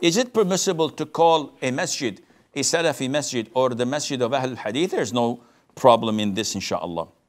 Is it permissible to call a masjid a Salafi masjid or the masjid of Ahlul Hadith? There's no problem in this, inshallah.